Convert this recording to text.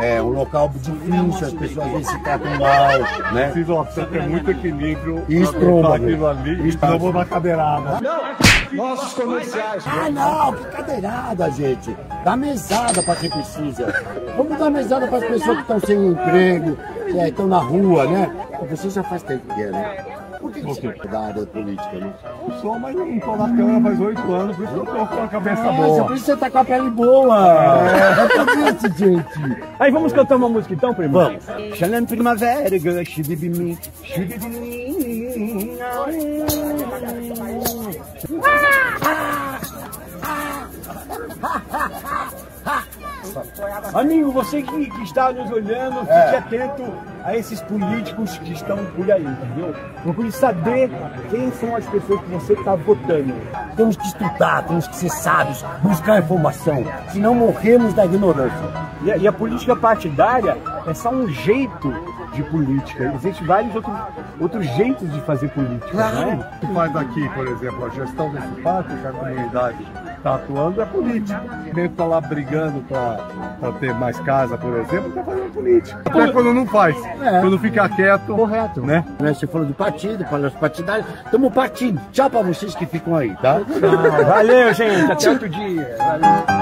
é um local difícil, as pessoas às vezes se tratam mal, né? Precisa ter muito equilíbrio botar tromba, aquilo ali, eu vou na cadeirada. Nossos comerciais. Ah, não, que cadeirada, gente. Dá mesada para quem precisa. Vamos dar mesada para as pessoas que estão sem emprego, que é, estão na rua, né? Você já faz tempo que é, né? Por que você é da área política, né? Eu sou, mas não tô na Câmara faz oito anos, por isso que eu tô com a cabeça Nossa, boa. por isso você tá com a pele boa. É, por isso, gente. Aí vamos cantar uma música então, primo? Vamos. Xalando primavera, gush de bimim, Amigo, você que, que está nos olhando, fique É. atento a esses políticos que estão por aí, entendeu? Procure saber quem são as pessoas que você está votando. Temos que estudar, temos que ser sábios, buscar informação, senão morremos da ignorância. E a, e a política partidária é só um jeito de política. Existem vários outros, outros jeitos de fazer política. Né? O que faz aqui, por exemplo, a gestão desse parque, que a comunidade está atuando, é política. Quem está lá brigando para ter mais casa, por exemplo, está fazendo política. Até quando não faz, É. quando fica quieto, Correto. né? Né, Você falou do partido, falou dos partidários. Estamos partindo. Tchau pra vocês que ficam aí, tá? Valeu, gente. Até outro dia. Valeu.